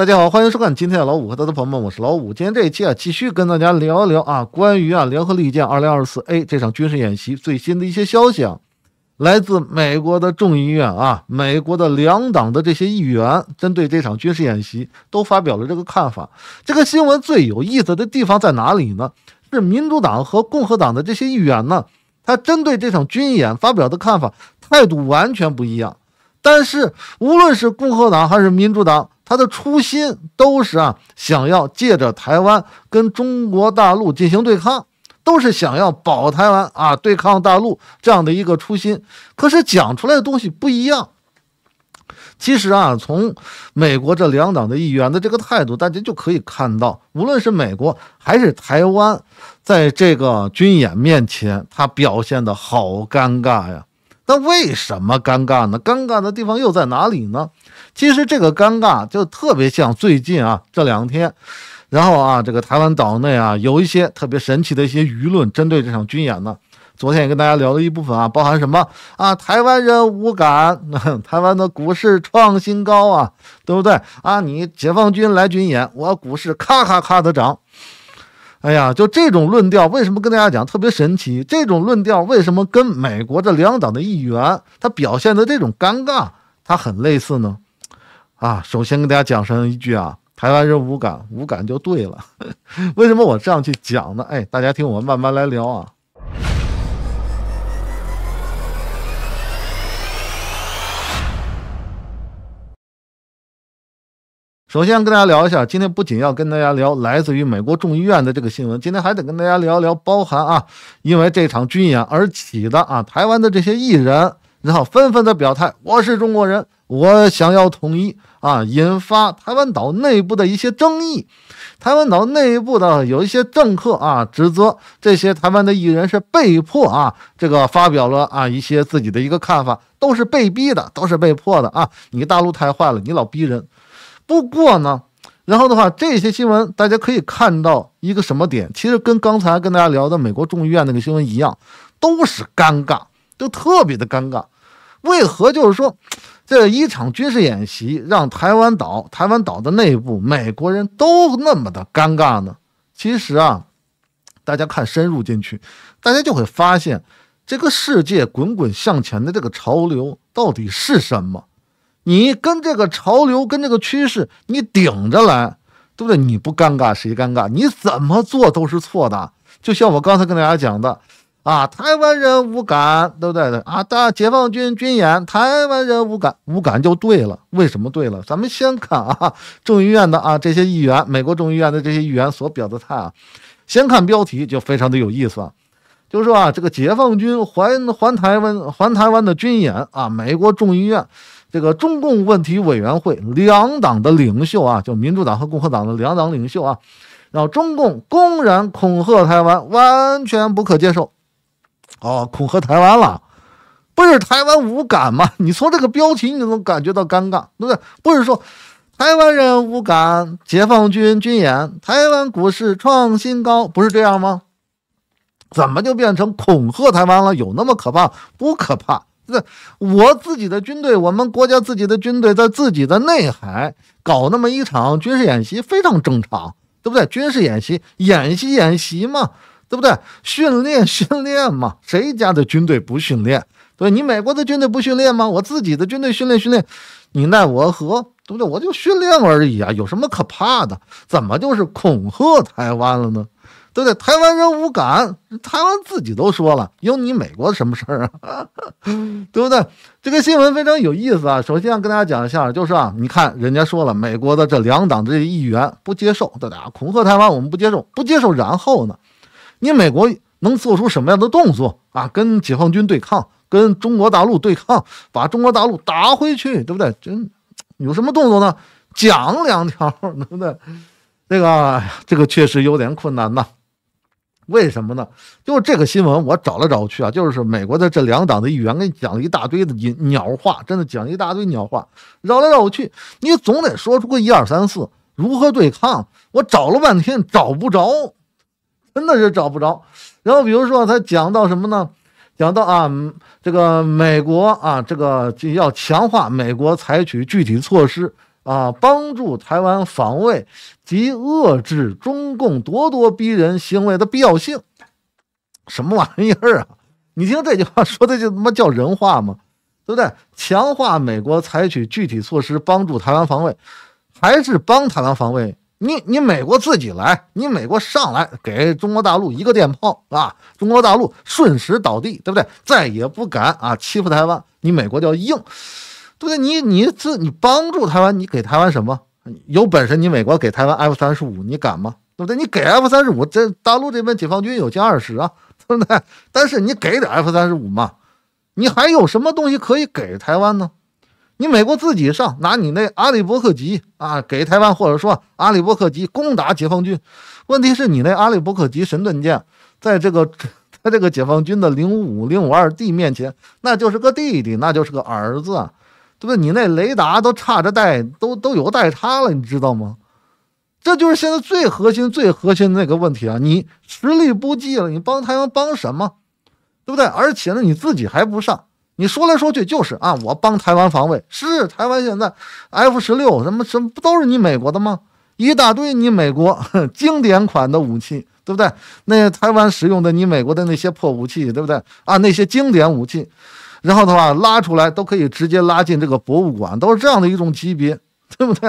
大家好，欢迎收看今天的老五和他的朋友们，我是老五。今天这一期啊，继续跟大家聊一聊啊，关于啊联合利剑二零二四 A 这场军事演习最新的一些消息。啊。来自美国的众议院啊，美国的两党的这些议员针对这场军事演习都发表了这个看法。这个新闻最有意思的地方在哪里呢？是民主党和共和党的这些议员呢，他针对这场军演发表的看法态度完全不一样。但是无论是共和党还是民主党，他的初心都是啊，想要借着台湾跟中国大陆进行对抗，都是想要保台湾啊，对抗大陆这样的一个初心。可是讲出来的东西不一样。其实啊，从美国这两党的议员的这个态度，大家就可以看到，无论是美国还是台湾，在这个军演面前，他表现的好尴尬呀。那为什么尴尬呢？尴尬的地方又在哪里呢？其实这个尴尬就特别像最近啊这两天，然后啊这个台湾岛内啊有一些特别神奇的一些舆论针对这场军演呢。昨天也跟大家聊了一部分啊，包含什么啊？台湾人无感，台湾的股市创新高啊，对不对啊？你解放军来军演，我股市咔咔咔的涨。哎呀，就这种论调，为什么跟大家讲特别神奇？这种论调为什么跟美国这两党的议员他表现的这种尴尬，他很类似呢？啊，首先跟大家讲上一句啊，台湾人无感，无感就对了。为什么我这样去讲呢？哎，大家听我慢慢来聊啊。首先跟大家聊一下，今天不仅要跟大家聊来自于美国众议院的这个新闻，今天还得跟大家聊聊包含啊，因为这场军演而起的啊，台湾的这些艺人，然后纷纷的表态，我是中国人，我想要统一啊，引发台湾岛内部的一些争议。台湾岛内部的有一些政客啊，指责这些台湾的艺人是被迫啊，这个发表了啊一些自己的一个看法，都是被逼的，都是被迫的啊，你大陆太坏了，你老逼人。不过呢，然后的话，这些新闻大家可以看到一个什么点？其实跟刚才跟大家聊的美国众议院那个新闻一样，都是尴尬，都特别的尴尬。为何就是说这一场军事演习让台湾岛、台湾岛的内部美国人都那么的尴尬呢？其实啊，大家看深入进去，大家就会发现，这个世界滚滚向前的这个潮流到底是什么？你跟这个潮流，跟这个趋势，你顶着来，对不对？你不尴尬谁尴尬？你怎么做都是错的。就像我刚才跟大家讲的，啊，台湾人无感，对不对？啊，大解放军军演，台湾人无感，无感就对了。为什么对了？咱们先看啊，众议院的啊这些议员，美国众议院的这些议员所表的态啊，先看标题就非常的有意思啊，就是说啊，这个解放军环环台湾环台湾的军演啊，美国众议院。这个中共问题委员会两党的领袖啊，就民主党和共和党的两党领袖啊，然后中共公然恐吓台湾，完全不可接受。哦，恐吓台湾了，不是台湾无感吗？你从这个标题你就能感觉到尴尬，对不对？不是说台湾人无感，解放军军演，台湾股市创新高，不是这样吗？怎么就变成恐吓台湾了？有那么可怕？不可怕。这我自己的军队，我们国家自己的军队在自己的内海搞那么一场军事演习，非常正常，对不对？军事演习，演习演习嘛，对不对？训练 训练嘛，谁家的军队不训练？对你美国的军队不训练吗？我自己的军队训练训练，你奈我何？对不对？我就训练而已啊，有什么可怕的？怎么就是恐吓台湾了呢？对不对？台湾人无感，台湾自己都说了，有你美国什么事儿啊？对不对？这个新闻非常有意思啊。首先跟大家讲一下，就是啊，你看人家说了，美国的这两党的这议员不接受，对吧？恐吓台湾，我们不接受，不接受。然后呢，你美国能做出什么样的动作啊？跟解放军对抗，跟中国大陆对抗，把中国大陆打回去，对不对？真有什么动作呢？讲两条，对不对？这个这个确实有点困难呐。为什么呢？就这个新闻，我找来找去啊，就是美国的这两党的议员给你讲了一大堆的鸟话，真的讲一大堆鸟话，绕来绕去，你总得说出个一二三四，如何对抗？我找了半天找不着，真的是找不着。然后比如说他讲到什么呢？讲到啊，这个美国啊，这个就要强化美国采取具体措施，啊，帮助台湾防卫及遏制中共咄咄逼人行为的必要性。什么玩意儿啊？你听这句话说的就他妈叫人话吗？对不对？强化美国采取具体措施帮助台湾防卫，还是帮台湾防卫？你你美国自己来，你美国上来给中国大陆一个电炮啊，中国大陆瞬时倒地，对不对？再也不敢啊欺负台湾。你美国叫硬，对不对？你你自你帮助台湾，你给台湾什么？有本事你美国给台湾 F 三十五，你敢吗？对不对？你给 F 三十五，这大陆这边解放军有歼二十啊，对不对？但是你给点 F 三十五嘛。你还有什么东西可以给台湾呢？你美国自己上，拿你那阿里伯克级啊给台湾，或者说阿里伯克级攻打解放军。问题是你那阿里伯克级神盾舰，在这个 在这个解放军的零五五零五二 D 面前，那就是个弟弟，那就是个儿子，对不对？你那雷达都差着带，都都有代差了，你知道吗？这就是现在最核心、最核心的那个问题啊！你实力不济了，你帮台湾帮什么？对不对？而且呢，你自己还不上，你说来说去就是啊，我帮台湾防卫。是台湾现在 F 十六什么什么不都是你美国的吗？一大堆你美国 经典款的武器，对不对？那台湾使用的你美国的那些破武器，对不对？啊，那些经典武器，然后的话拉出来都可以直接拉进这个博物馆，都是这样的一种级别，对不对？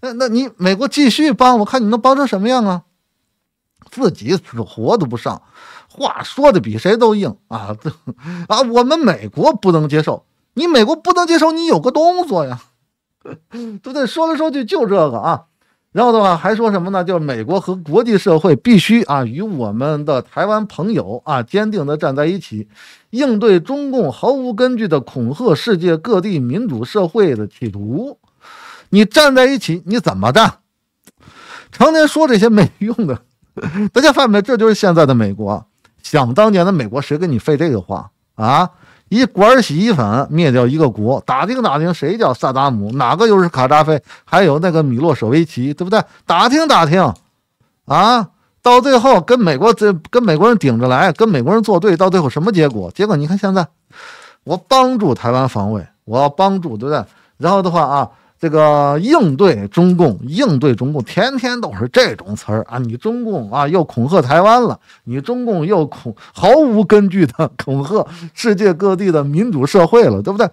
那那你美国继续帮，我看你能帮成什么样啊？自己死活都不上。话说的比谁都硬啊！啊，我们美国不能接受，你美国不能接受，你有个动作呀，对 不对？说来说去就这个啊，然后的话还说什么呢？就是美国和国际社会必须啊，与我们的台湾朋友啊，坚定的站在一起，应对中共毫无根据的恐吓世界各地民主社会的企图。你站在一起，你怎么站？成天说这些没用的，大家发现没？这就是现在的美国。想当年的美国，谁跟你废这个话啊？一管洗衣粉灭掉一个国，打听打听谁叫萨达姆，哪个又是卡扎菲，还有那个米洛舍维奇，对不对？打听打听，啊，到最后跟美国这跟美国人顶着来，跟美国人作对，到最后什么结果？结果你看现在，我帮助台湾防卫，我要帮助，对不对？然后的话啊。这个应对中共，应对中共，天天都是这种词儿啊！你中共啊，又恐吓台湾了，你中共又恐毫无根据的恐吓世界各地的民主社会了，对不对？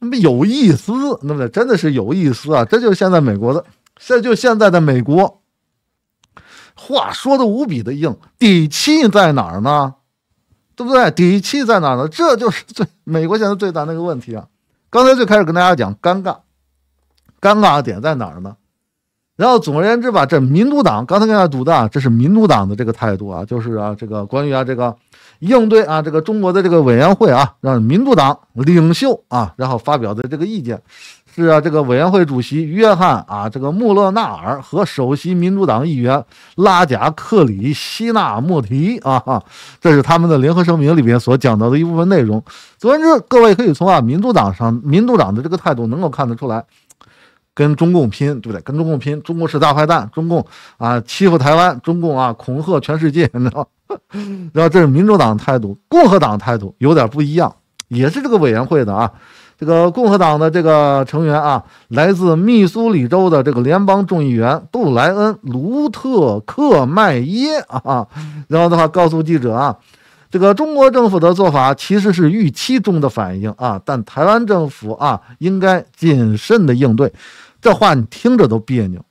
那么有意思，对不对？真的是有意思啊！这就是现在美国的，这就现在的美国，话说的无比的硬，底气在哪儿呢？对不对？底气在哪儿呢？这就是最美国现在最大的一个问题啊！刚才最开始跟大家讲尴尬。尴尬的点在哪儿呢？然后总而言之吧，这民主党刚才跟大家读的啊，这是民主党的这个态度啊，就是啊，这个关于啊这个应对啊这个中国的这个委员会啊，让民主党领袖啊，然后发表的这个意见是啊，这个委员会主席约翰啊这个穆勒纳尔和首席民主党议员拉贾克里希纳莫提啊，这是他们的联合声明里边所讲到的一部分内容。总而言之，各位可以从啊民主党上民主党的这个态度能够看得出来。跟中共拼，对不对？跟中共拼，中共是大坏蛋，中共啊欺负台湾，中共啊恐吓全世界，你知道？然后这是民主党态度，共和党态度有点不一样，也是这个委员会的啊。这个共和党的这个成员啊，来自密苏里州的这个联邦众议员布莱恩·卢特克迈耶啊，然后的话告诉记者啊，这个中国政府的做法其实是预期中的反应啊，但台湾政府啊应该谨慎的应对。这话你听着都别扭，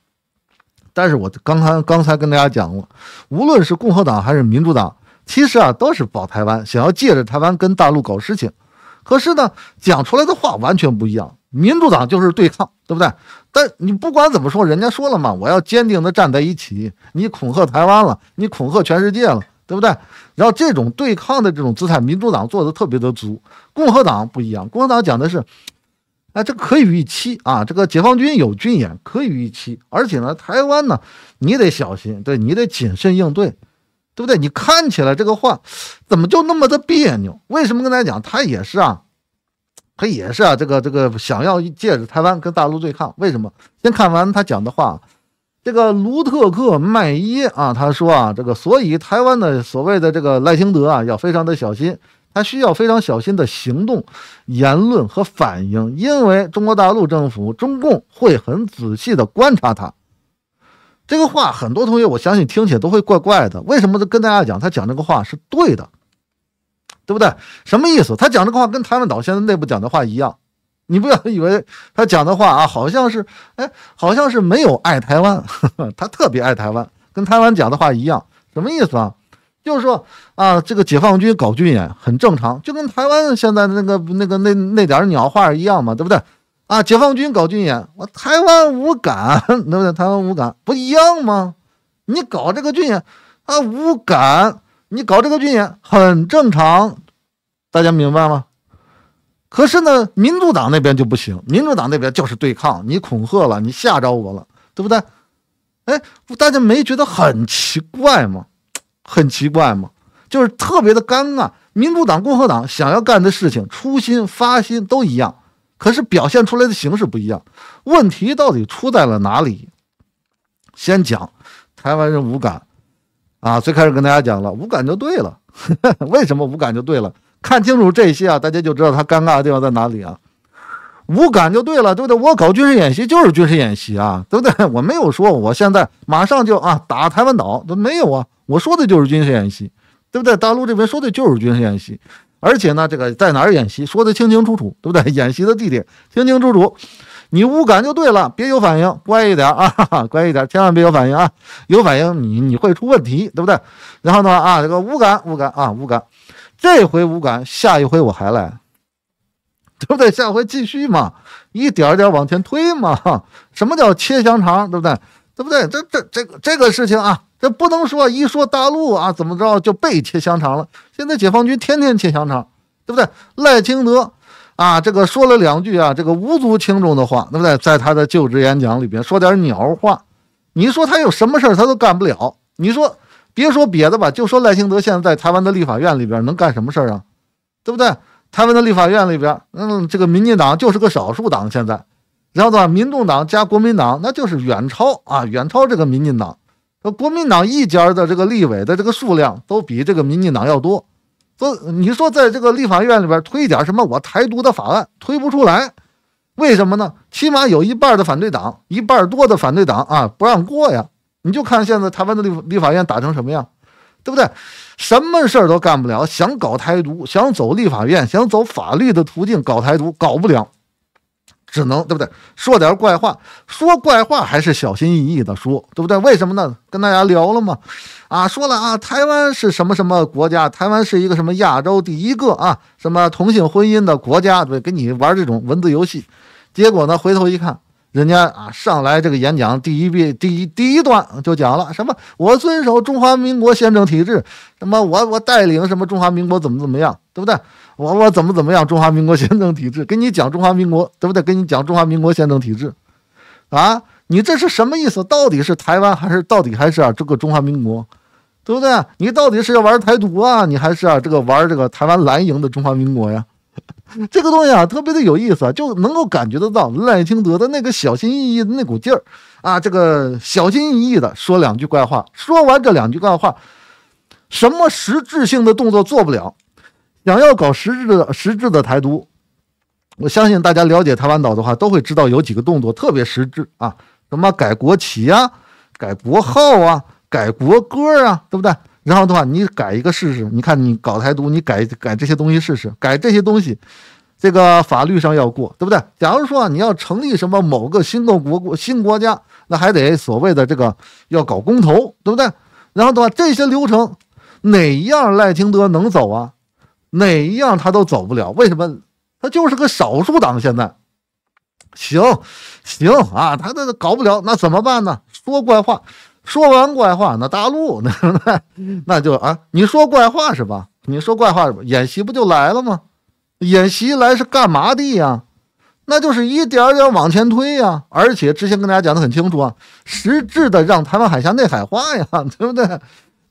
但是我刚刚刚才跟大家讲了，无论是共和党还是民主党，其实啊都是保台湾，想要借着台湾跟大陆搞事情。可是呢，讲出来的话完全不一样。民主党就是对抗，对不对？但你不管怎么说，人家说了嘛，我要坚定的站在一起。你恐吓台湾了，你恐吓全世界了，对不对？然后这种对抗的这种姿态，民主党做的特别的足，共和党不一样，共和党讲的是。哎，这可以预期啊！这个解放军有军演，可以预期。而且呢，台湾呢，你得小心，对你得谨慎应对，对不对？你看起来这个话怎么就那么的别扭？为什么跟大家讲？他也是啊，他也是啊，这个这个想要借着台湾跟大陆对抗。为什么？先看完他讲的话，这个卢特克迈耶啊，他说啊，这个所以台湾的所谓的这个赖清德啊，要非常的小心。他需要非常小心的行动、言论和反应，因为中国大陆政府、中共会很仔细的观察他。这个话，很多同学我相信听起来都会怪怪的。为什么跟大家讲他讲这个话是对的，对不对？什么意思？他讲这个话跟台湾岛现在内部讲的话一样。你不要以为他讲的话啊，好像是哎，好像是没有爱台湾，他特别爱台湾，跟台湾讲的话一样。什么意思啊？就是说啊，这个解放军搞军演很正常，就跟台湾现在那个那个那那点鸟话一样嘛，对不对？啊，解放军搞军演，我台湾无感，对不对？台湾无感不一样吗？你搞这个军演啊，无感，你搞这个军演很正常，大家明白吗？可是呢，民主党那边就不行，民主党那边就是对抗，你恐吓了，你吓着我了，对不对？哎，大家没觉得很奇怪吗？很奇怪吗？就是特别的尴尬。民主党、共和党想要干的事情，初心、发心都一样，可是表现出来的形式不一样。问题到底出在了哪里？先讲台湾人无感啊！最开始跟大家讲了，无感就对了。为什么无感就对了？看清楚这些啊，大家就知道他尴尬的地方在哪里啊。无感就对了，对不对？我搞军事演习就是军事演习啊，对不对？我没有说我现在马上就啊打台湾岛，都没有啊。我说的就是军事演习，对不对？大陆这边说的就是军事演习，而且呢，这个在哪儿演习说的清清楚楚，对不对？演习的地点清清楚楚，你无感就对了，别有反应，乖一点啊，乖一点，千万别有反应啊，有反应你你会出问题，对不对？然后呢啊，这个无感无感啊无感，这回无感，下一回我还来。对不对？下回继续嘛，一点点往前推嘛。什么叫切香肠？对不对？对不对？这这这个这个事情啊，这不能说一说大陆啊怎么着就被切香肠了。现在解放军天天切香肠，对不对？赖清德啊，这个说了两句啊，这个无足轻重的话，对不对？在他的就职演讲里边说点鸟话，你说他有什么事儿他都干不了。你说别说别的吧，就说赖清德现在在台湾的立法院里边能干什么事儿啊？对不对？台湾的立法院里边，嗯，这个民进党就是个少数党，现在，然后的话，民众党加国民党，那就是远超啊，远超这个民进党。说国民党一家的这个立委的这个数量都比这个民进党要多，所以你说在这个立法院里边推一点什么我台独的法案，推不出来，为什么呢？起码有一半的反对党，一半多的反对党啊不让过呀。你就看现在台湾的立立法院打成什么样，对不对？什么事儿都干不了，想搞台独，想走立法院，想走法律的途径搞台独，搞不了，只能对不对？说点怪话，说怪话还是小心翼翼的说，对不对？为什么呢？跟大家聊了嘛，啊，说了啊，台湾是什么什么国家？台湾是一个什么亚洲第一个啊，什么同性婚姻的国家？对，跟你玩这种文字游戏，结果呢，回头一看。人家啊，上来这个演讲第一遍第一第一段就讲了什么？我遵守中华民国宪政体制，什么我我带领什么中华民国怎么怎么样，对不对？我我怎么怎么样？中华民国宪政体制，跟你讲中华民国，对不对？跟你讲中华民国宪政体制，啊，你这是什么意思？到底是台湾还是到底还是啊这个中华民国，对不对？你到底是要玩台独啊，你还是啊这个玩这个台湾蓝营的中华民国呀？这个东西啊，特别的有意思，就能够感觉得到赖清德的那个小心翼翼的那股劲儿啊，这个小心翼翼的说两句怪话，说完这两句怪话，什么实质性的动作做不了，想要搞实质的实质的台独，我相信大家了解台湾岛的话，都会知道有几个动作特别实质啊，什么改国旗啊，改国号啊，改国歌啊，对不对？然后的话，你改一个试试。你看，你搞台独，你改改这些东西试试，改这些东西，这个法律上要过，对不对？假如说你要成立什么某个新的国新国家，那还得所谓的这个要搞公投，对不对？然后的话，这些流程哪一样赖清德能走啊？哪一样他都走不了。为什么？他就是个少数党。现在，行行啊，他这搞不了，那怎么办呢？说怪话。说完怪话，那大陆那那 那就啊，你说怪话是吧？你说怪话是吧？演习不就来了吗？演习来是干嘛的呀？那就是一点点往前推呀。而且之前跟大家讲的很清楚啊，实质的让台湾海峡内海化呀，对不对？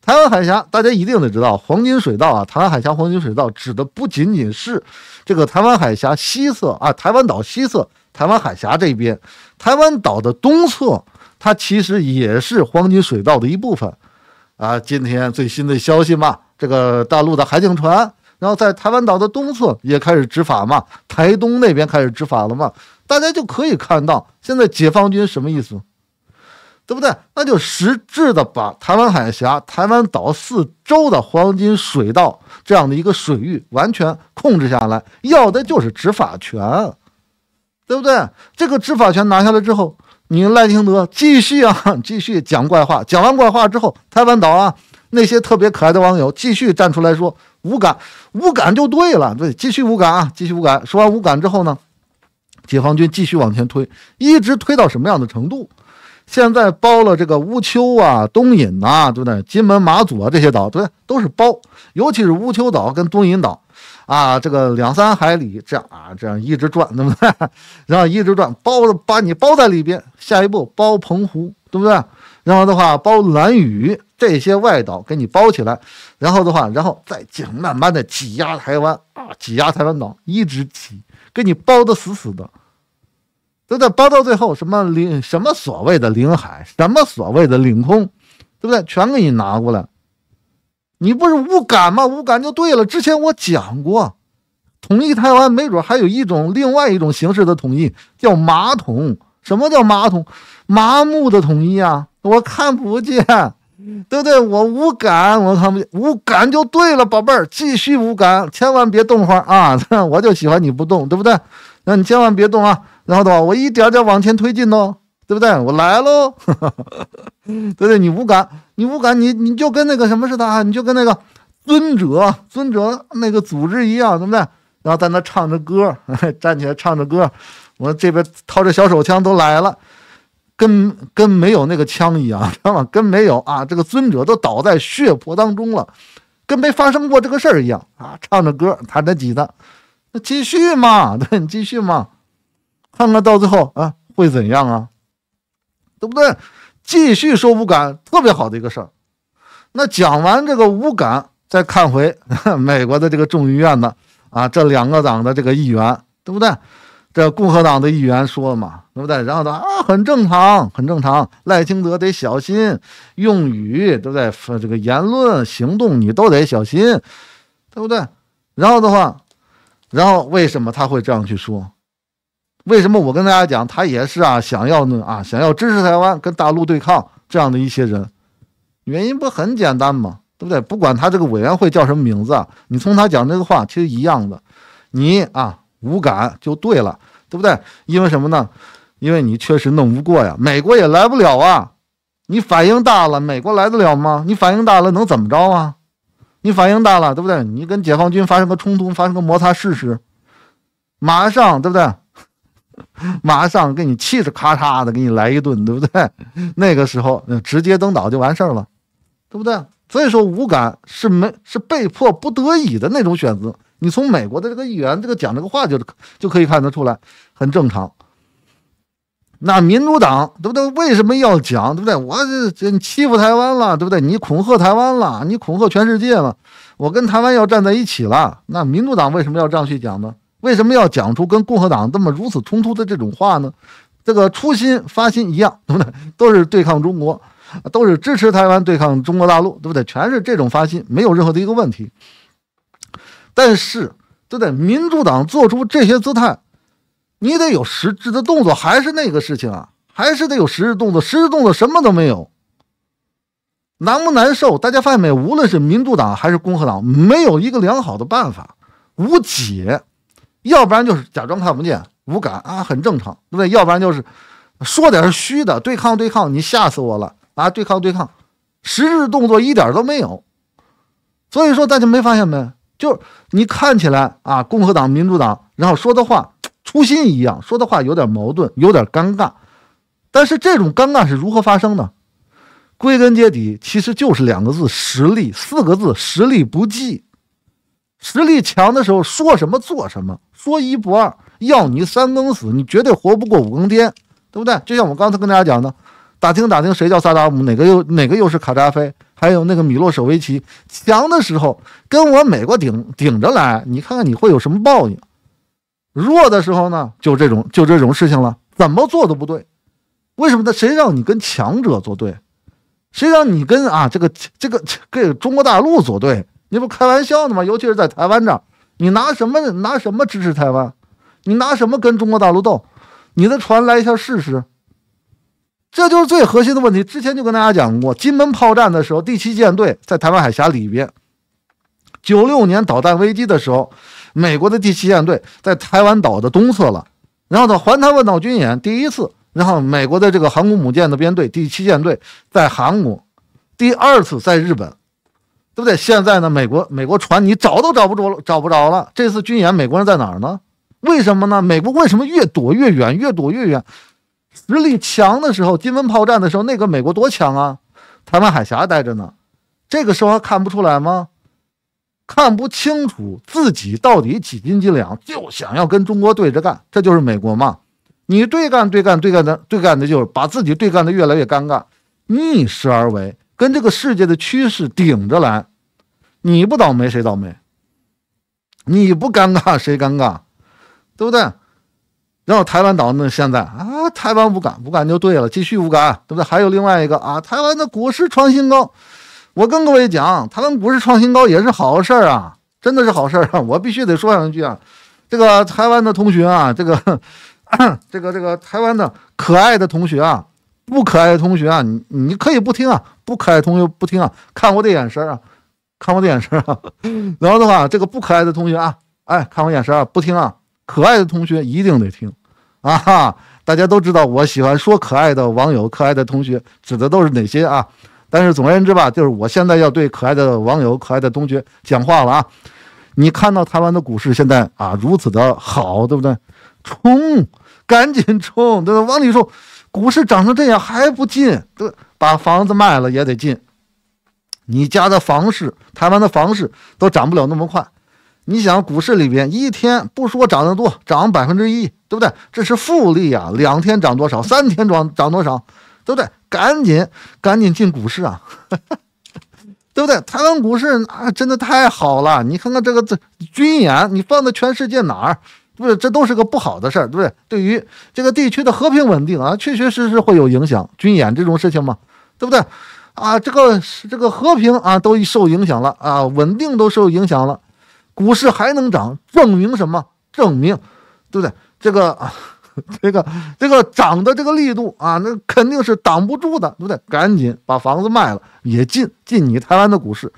台湾海峡大家一定得知道，黄金水道啊，台湾海峡黄金水道指的不仅仅是这个台湾海峡西侧啊，台湾岛西侧，台湾海峡这边，台湾岛的东侧。它其实也是黄金水道的一部分，啊，今天最新的消息嘛，这个大陆的海警船然后在台湾岛的东侧也开始执法嘛，台东那边开始执法了嘛，大家就可以看到现在解放军什么意思，对不对？那就实质的把台湾海峡、台湾岛四周的黄金水道这样的一个水域完全控制下来，要的就是执法权，对不对？这个执法权拿下来之后，你赖清德继续啊，继续讲怪话，讲完怪话之后，台湾岛啊。那些特别可爱的网友继续站出来说无感，无感就对了，对，继续无感啊，继续无感。说完无感之后呢，解放军继续往前推，一直推到什么样的程度？现在包了这个乌丘啊、东引呐，对不对？金门、马祖啊这些岛，对，都是包。尤其是乌丘岛跟东引岛啊，这个两三海里这样啊，这样一直转，对不对？然后一直转，包把你包在里边。下一步包澎湖，对不对？然后的话包兰屿。这些外岛给你包起来，然后的话，然后再紧慢慢的挤压台湾啊，挤压台湾岛，一直挤，给你包的死死的，对不对？包到最后，什么领什么所谓的领海，什么所谓的领空，对不对？全给你拿过来。你不是无感吗？无感就对了。之前我讲过，统一台湾没准还有一种另外一种形式的统一，叫马桶。什么叫马桶？麻木的统一啊，我看不见。对不对？我无感，我看不见，无感就对了，宝贝儿，继续无感，千万别动会儿啊！我就喜欢你不动，对不对？那你千万别动啊！然后的话，我一点点往前推进哦，对不对？我来喽，对不对？你无感，你不敢，你你就跟那个什么似的啊？你就跟那个尊者、尊者那个组织一样，对不对？然后在那唱着歌，站起来唱着歌，我这边掏着小手枪都来了。跟跟没有那个枪一样，知道吗？跟没有啊，这个尊者都倒在血泊当中了，跟没发生过这个事儿一样啊！唱着歌，弹着吉他，那继续嘛，对你继续嘛，看看到最后啊会怎样啊？对不对？继续说无感，特别好的一个事儿。那讲完这个无感，再看回 美国的这个众议院的啊，这两个党的这个议员，对不对？这共和党的议员说嘛，对不对？然后他啊，很正常，很正常。赖清德得小心用语，对不对？这个言论、行动你都得小心，对不对？然后的话，然后为什么他会这样去说？为什么我跟大家讲，他也是啊，想要呢啊，想要支持台湾跟大陆对抗这样的一些人，原因不很简单吗？对不对？不管他这个委员会叫什么名字啊，你从他讲这个话其实一样的，你啊。无感就对了，对不对？因为什么呢？因为你确实弄不过呀，美国也来不了啊。你反应大了，美国来得了吗？你反应大了能怎么着啊？你反应大了，对不对？你跟解放军发生个冲突，发生个摩擦试试，马上，对不对？马上给你气势咔嚓的给你来一顿，对不对？那个时候直接登岛就完事儿了，对不对？所以说无感是没是被迫不得已的那种选择。你从美国的这个议员这个讲这个话就就可以看得出来，很正常。那民主党对不对？为什么要讲对不对？我这这欺负台湾了对不对？你恐吓台湾了，你恐吓全世界了，我跟台湾要站在一起了。那民主党为什么要这样去讲呢？为什么要讲出跟共和党这么如此冲突的这种话呢？这个初心发心一样对不对？都是对抗中国，都是支持台湾对抗中国大陆对不对？全是这种发心，没有任何的一个问题。但是，对不对？民主党做出这些姿态，你得有实质的动作，还是那个事情啊？还是得有实质动作？实质动作什么都没有，难不难受？大家发现没？无论是民主党还是共和党，没有一个良好的办法，无解。要不然就是假装看不见，无感啊，很正常，对不对？要不然就是说点虚的，对抗对抗，你吓死我了啊！对抗对抗，实质动作一点都没有。所以说，大家没发现没？就是你看起来啊，共和党、民主党，然后说的话初心一样，说的话有点矛盾，有点尴尬。但是这种尴尬是如何发生的？归根结底，其实就是两个字：实力。四个字：实力不济。实力强的时候，说什么做什么，说一不二，要你三更死，你绝对活不过五更天，对不对？就像我刚才跟大家讲的，打听打听谁叫萨达姆，哪个又哪个又是卡扎菲。还有那个米洛舍维奇强的时候，跟我美国顶顶着来，你看看你会有什么报应？弱的时候呢，就这种就这种事情了，怎么做都不对。为什么呢？谁让你跟强者作对？谁让你跟啊这个这个这个中国大陆作对？你不开玩笑呢吗？尤其是在台湾这儿，你拿什么拿什么支持台湾？你拿什么跟中国大陆斗？你的船来一下试试。这就是最核心的问题。之前就跟大家讲过，金门炮战的时候，第七舰队在台湾海峡里边。九六年导弹危机的时候，美国的第七舰队在台湾岛的东侧了。然后呢，环台湾岛军演第一次，然后美国的这个航空母舰的编队第七舰队在韩国，第二次在日本，对不对？现在呢，美国美国船你找都找不着了，找不着了。这次军演美国人在哪儿呢？为什么呢？美国为什么越躲越远，越躲越远？实力强的时候，金门炮战的时候，那个美国多强啊！台湾海峡待着呢，这个时候还看不出来吗？看不清楚自己到底几斤几两，就想要跟中国对着干，这就是美国嘛？你对干对干对干的对干的，就是把自己对干的越来越尴尬，逆势而为，跟这个世界的趋势顶着来。你不倒霉谁倒霉？你不尴尬谁尴尬？对不对？然后台湾岛呢？现在啊，台湾无感，无感就对了，继续无感，对不对？还有另外一个啊，台湾的股市创新高。我跟各位讲，台湾股市创新高也是好事儿啊，真的是好事儿啊！我必须得说两句啊。这个台湾的同学啊，这个 这个这个台湾的可爱的同学啊，不可爱的同学啊，你你可以不听啊，不可爱同学不听啊，看我的眼神啊，看我的眼神啊。然后的话，这个不可爱的同学啊，哎，看我眼神啊，不听啊。可爱的同学一定得听，啊哈！大家都知道我喜欢说可爱的网友、可爱的同学，指的都是哪些啊？但是总而言之吧，就是我现在要对可爱的网友、可爱的同学讲话了啊！你看到台湾的股市现在啊如此的好，对不对？冲，赶紧冲，对吧？往里冲，股市涨成这样还不进，这，把房子卖了也得进。你家的房市，台湾的房市都涨不了那么快。你想股市里边一天不说涨得多，涨百分之一，对不对？这是复利啊！两天涨多少？三天涨涨多少？对不对？赶紧赶紧进股市啊！对不对？台湾股市啊，真的太好了！你看看这个这军演，你放在全世界哪儿？不是，这都是个不好的事儿，对不对？对于这个地区的和平稳定啊，确确实实会有影响。军演这种事情嘛，对不对？啊，这个是这个和平啊，都受影响了啊，稳定都受影响了。股市还能涨，证明什么？证明，对不对？这个，这个，这个涨的这个力度啊，那肯定是挡不住的，对不对？赶紧把房子卖了，也进进你台湾的股市，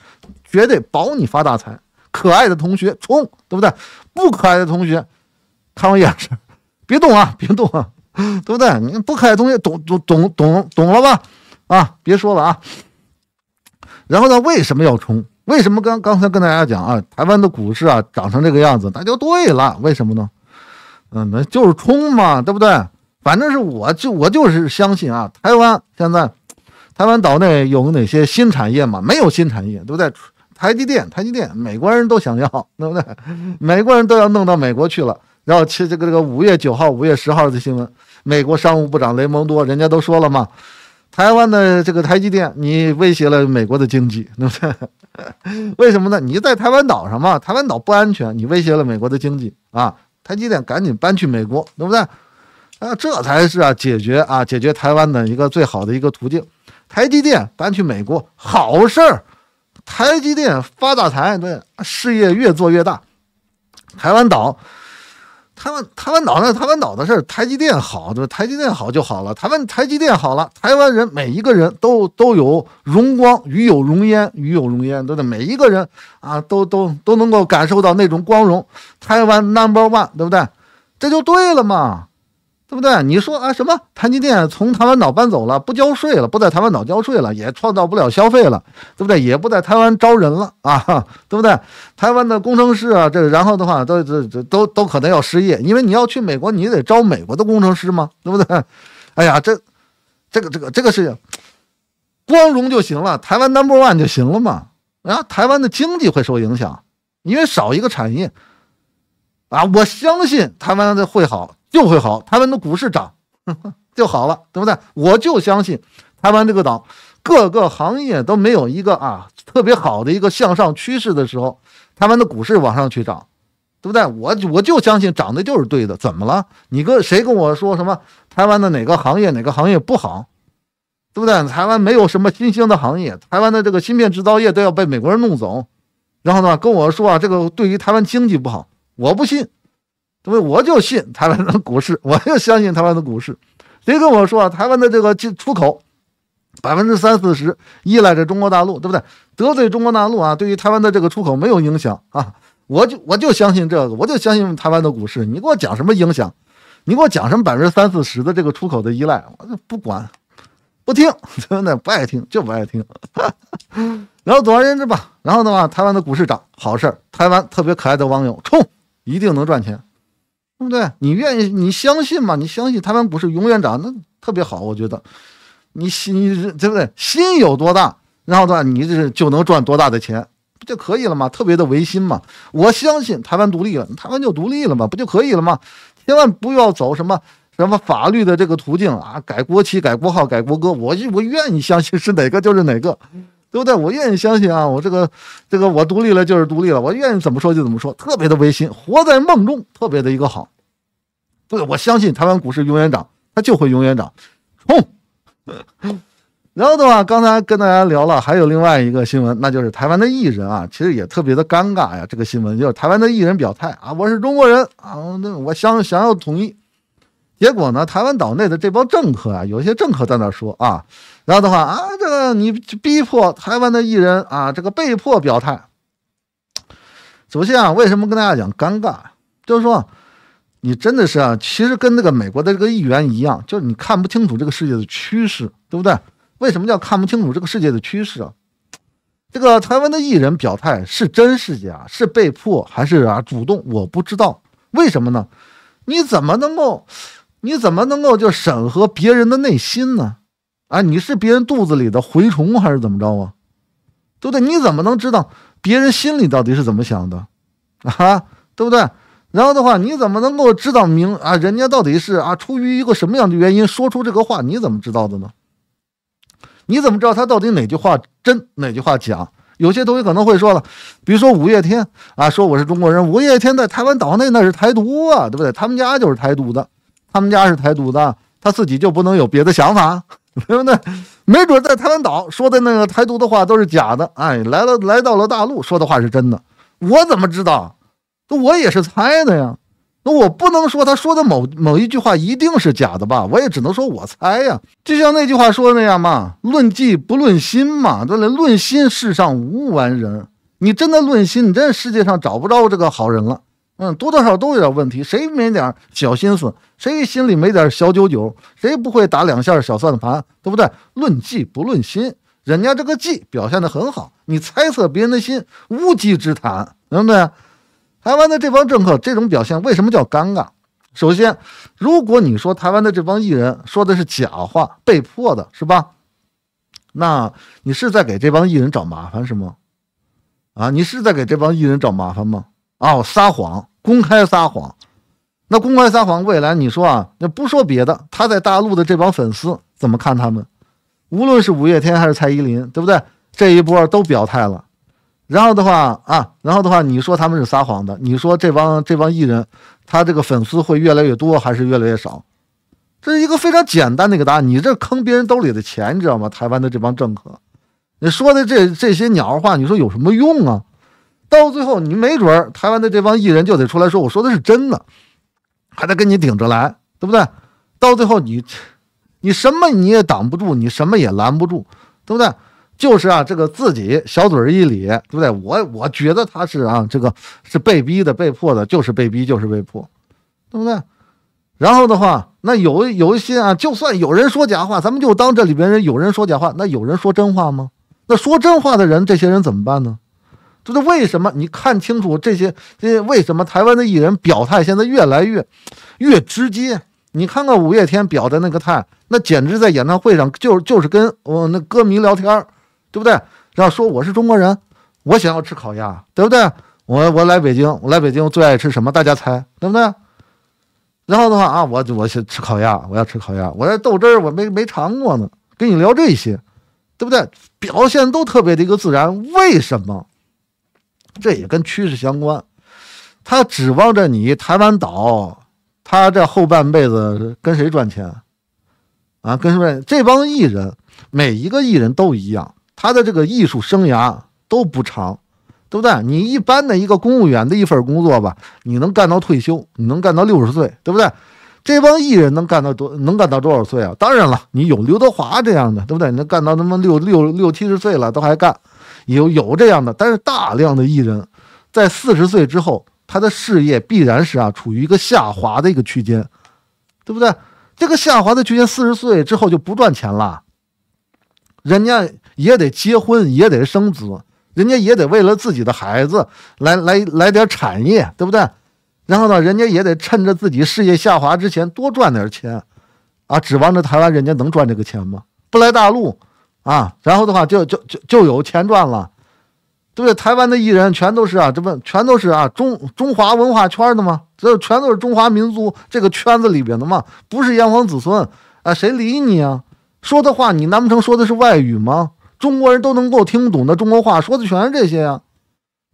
绝对保你发大财。可爱的同学冲，对不对？不可爱的同学，看我眼神，别动啊，别动啊，对不对？你不可爱同学懂懂懂懂懂了吧？啊，别说了啊。然后呢，为什么要冲？为什么刚刚才跟大家讲啊，台湾的股市啊涨成这个样子，那就对了。为什么呢？嗯，那就是冲嘛，对不对？反正是我就我就是相信啊，台湾现在台湾岛内有哪些新产业嘛？没有新产业，对不对？台积电，台积电，美国人都想要，对不对？美国人都要弄到美国去了。然后，其这个这个五月九号、五月十号的新闻，美国商务部长雷蒙多人家都说了嘛。台湾的这个台积电，你威胁了美国的经济，对不对？为什么呢？你在台湾岛上嘛，台湾岛不安全，你威胁了美国的经济啊！台积电赶紧搬去美国，对不对？啊，这才是啊解决啊解决台湾的一个最好的一个途径。台积电搬去美国，好事儿，台积电发大财，对，事业越做越大，台湾岛。台湾台湾岛呢？台湾岛的事，台积电好，对吧？台积电好就好了。台湾台积电好了，台湾人每一个人都都有荣光，与有荣焉，与有荣焉，对不对？每一个人啊，都都都能够感受到那种光荣。台湾 number one，对不对？这就对了嘛。对不对？你说啊，什么台积电从台湾岛搬走了，不交税了，不在台湾岛交税了，也创造不了消费了，对不对？也不在台湾招人了啊，对不对？台湾的工程师啊，这然后的话都这这都都可能要失业，因为你要去美国，你得招美国的工程师嘛，对不对？哎呀，这这个这个这个事情，光荣就行了，台湾 number one 就行了嘛。然后台湾的经济会受影响，因为少一个产业啊，我相信台湾的会好。就会好，台湾的股市涨 就好了，对不对？我就相信台湾这个岛各个行业都没有一个啊特别好的一个向上趋势的时候，台湾的股市往上去涨，对不对？我我就相信涨的就是对的。怎么了？你跟谁跟我说什么台湾的哪个行业哪个行业不好，对不对？台湾没有什么新兴的行业，台湾的这个芯片制造业都要被美国人弄走，然后呢跟我说啊，这个对于台湾经济不好，我不信，对不对？我就信台湾的股市，我就相信台湾的股市。谁跟我说啊，台湾的这个进出口百分之三四十依赖着中国大陆，对不对？得罪中国大陆啊，对于台湾的这个出口没有影响啊。我就我就相信这个，我就相信台湾的股市。你给我讲什么影响？你给我讲什么百分之三四十的这个出口的依赖？我就不管，不听，真的不爱听，就不爱听。然后总而言之吧，然后的话，台湾的股市涨，好事儿。台湾特别可爱的网友冲，一定能赚钱，对不对？你愿意，你相信吗？你相信台湾股市永远涨，那特别好。我觉得，你心对不对？心有多大，然后的话，你这就能赚多大的钱。不就可以了吗？特别的唯心嘛！我相信台湾独立了，台湾就独立了嘛，不就可以了吗？千万不要走什么什么法律的这个途径啊，改国旗、改国号、改国歌。我我愿意相信是哪个就是哪个，对不对？我愿意相信啊，我这个这个我独立了就是独立了，我愿意怎么说就怎么说，特别的唯心，活在梦中，特别的一个好。对，我相信台湾股市永远涨，它就会永远涨，冲！然后的话，刚才跟大家聊了，还有另外一个新闻，那就是台湾的艺人啊，其实也特别的尴尬呀。这个新闻就是台湾的艺人表态啊，我是中国人啊，那我想想要统一。结果呢，台湾岛内的这帮政客啊，有些政客在那说啊，然后的话啊，这个你逼迫台湾的艺人啊，这个被迫表态。首先啊，为什么跟大家讲尴尬？就是说，你真的是啊，其实跟那个美国的这个议员一样，就是你看不清楚这个世界的趋势，对不对？为什么叫看不清楚这个世界的趋势啊？这个台湾的艺人表态是真是假？是被迫还是啊主动？我不知道。为什么呢？你怎么能够，你怎么能够就审核别人的内心呢？啊，你是别人肚子里的蛔虫还是怎么着啊？对不对？你怎么能知道别人心里到底是怎么想的啊？对不对？然后的话，你怎么能够知道明啊人家到底是啊出于一个什么样的原因说出这个话？你怎么知道的呢？你怎么知道他到底哪句话真哪句话假？有些东西可能会说了，比如说五月天啊，说我是中国人。五月天在台湾岛内那是台独啊，对不对？他们家就是台独的，他们家是台独的，他自己就不能有别的想法，对不对？没准在台湾岛说的那个台独的话都是假的，哎，来了来到了大陆说的话是真的，我怎么知道？我也是猜的呀。那我不能说他说的某某一句话一定是假的吧？我也只能说我猜呀。就像那句话说的那样嘛，“论迹不论心”嘛，对不对？论心，世上无完人。你真的论心，你真世界上找不着这个好人了。嗯，多多少都有点问题。谁没点小心思？谁心里没点小九九？谁不会打两下小算盘？对不对？论迹不论心，人家这个迹表现的很好。你猜测别人的心，无稽之谈，对不对？台湾的这帮政客这种表现为什么叫尴尬？首先，如果你说台湾的这帮艺人说的是假话，被迫的是吧？那你是在给这帮艺人找麻烦是吗？啊，你是在给这帮艺人找麻烦吗？哦，撒谎，公开撒谎。那公开撒谎，未来你说啊，那不说别的，他在大陆的这帮粉丝怎么看他们？无论是五月天还是蔡依林，对不对？这一波都表态了。然后的话啊，然后的话，你说他们是撒谎的，你说这帮这帮艺人，他这个粉丝会越来越多还是越来越少？这是一个非常简单的一个答案。你这坑别人兜里的钱，你知道吗？台湾的这帮政客，你说的这这些鸟话，你说有什么用啊？到最后，你没准儿台湾的这帮艺人就得出来说，我说的是真的，还得跟你顶着来，对不对？到最后，你你什么你也挡不住，你什么也拦不住，对不对？就是啊，这个自己小嘴一咧，对不对？我我觉得他是啊，这个是被逼的、被迫的，就是被逼，就是被迫，对不对？然后的话，那有有一些啊，就算有人说假话，咱们就当这里边人有人说假话，那有人说真话吗？那说真话的人，这些人怎么办呢？就是为什么？你看清楚这些这些，为什么台湾的艺人表态现在越来越越直接？你看看五月天表的那个态，那简直在演唱会上就就是跟我那歌迷聊天儿。对不对？然后说我是中国人，我想要吃烤鸭，对不对？我我来北京，我来北京最爱吃什么？大家猜，对不对？然后的话啊，我我想吃烤鸭，我要吃烤鸭。我这豆汁儿我没没尝过呢，跟你聊这些，对不对？表现都特别的一个自然，为什么？这也跟趋势相关。他指望着你台湾岛，他这后半辈子跟谁赚钱？啊，跟谁？这帮艺人，每一个艺人都一样。他的这个艺术生涯都不长，对不对？你一般的一个公务员的一份工作吧，你能干到退休，你能干到六十岁，对不对？这帮艺人能干到多能干到多少岁啊？当然了，你有刘德华这样的，对不对？能干到他妈六六六七十岁了都还干，有有这样的。但是大量的艺人，在四十岁之后，他的事业必然是啊处于一个下滑的一个区间，对不对？这个下滑的区间，四十岁之后就不赚钱了，人家也得结婚，也得生子，人家也得为了自己的孩子来来来点产业，对不对？然后呢，人家也得趁着自己事业下滑之前多赚点钱，啊，指望着台湾人家能赚这个钱吗？不来大陆，啊，然后的话就就就就有钱赚了，对不对？台湾的艺人全都是啊，这不全都是啊中中华文化圈的吗？这全都是中华民族这个圈子里边的吗？不是炎黄子孙啊，谁理你啊？说的话你难不成说的是外语吗？中国人都能够听懂的中国话，说的全是这些呀，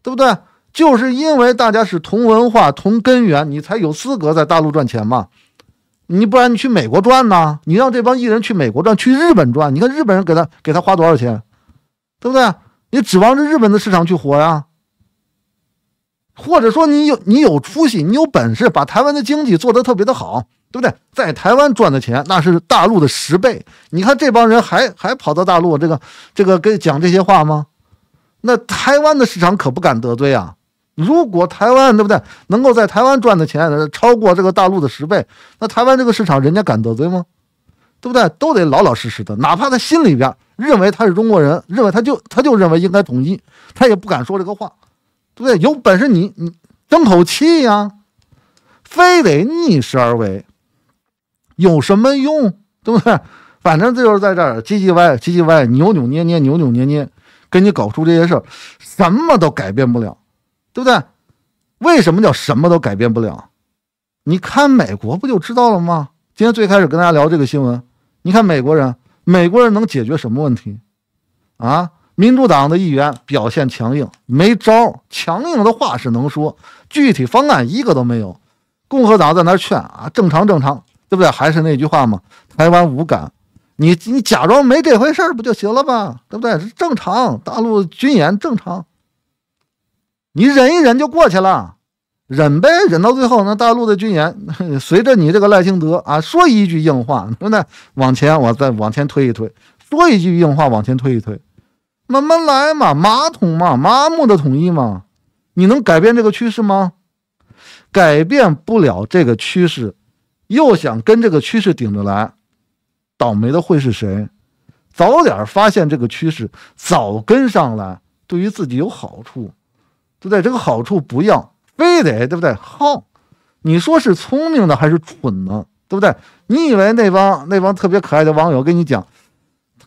对不对？就是因为大家是同文化、同根源，你才有资格在大陆赚钱嘛。你不然你去美国赚呢？你让这帮艺人去美国赚，去日本赚？你看日本人给他给他花多少钱，对不对？你指望着日本的市场去活呀？或者说你有你有出息，你有本事，把台湾的经济做得特别的好，对不对？在台湾赚的钱那是大陆的十倍。你看这帮人还还跑到大陆这个这个跟讲这些话吗？那台湾的市场可不敢得罪啊。如果台湾对不对，能够在台湾赚的钱超过这个大陆的十倍，那台湾这个市场人家敢得罪吗？对不对？都得老老实实的，哪怕他心里边认为他是中国人，认为他就他就认为应该统一，他也不敢说这个话，对不对？有本事你你争口气呀，非得逆势而为，有什么用？对不对？反正就是在这儿唧唧歪唧唧歪，扭扭捏捏，扭扭捏捏，给你搞出这些事儿，什么都改变不了。对不对？为什么叫什么都改变不了？你看美国不就知道了吗？今天最开始跟大家聊这个新闻，你看美国人，美国人能解决什么问题？啊，民主党的议员表现强硬，没招，强硬的话是能说，具体方案一个都没有。共和党在那劝啊，正常正常，对不对？还是那句话嘛，台湾无感，你你假装没这回事不就行了吗？对不对？正常，大陆军演正常。你忍一忍就过去了，忍呗，忍到最后，那大陆的军演 随着你这个赖清德啊，说一句硬话，对不对？往前，我再往前推一推，说一句硬话，往前推一推，慢慢来嘛，马桶嘛，麻木的统一嘛，你能改变这个趋势吗？改变不了这个趋势，又想跟这个趋势顶着来，倒霉的会是谁？早点发现这个趋势，早跟上来，对于自己有好处。对不对？这个好处不要，非得对不对？好，你说是聪明的还是蠢呢？对不对？你以为那帮那帮特别可爱的网友跟你讲，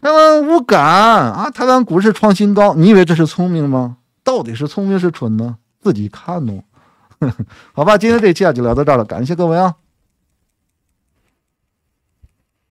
台湾无感啊，台湾股市创新高，你以为这是聪明吗？到底是聪明是蠢呢？自己看喏。好吧，今天这期啊就聊到这儿了，感谢各位啊。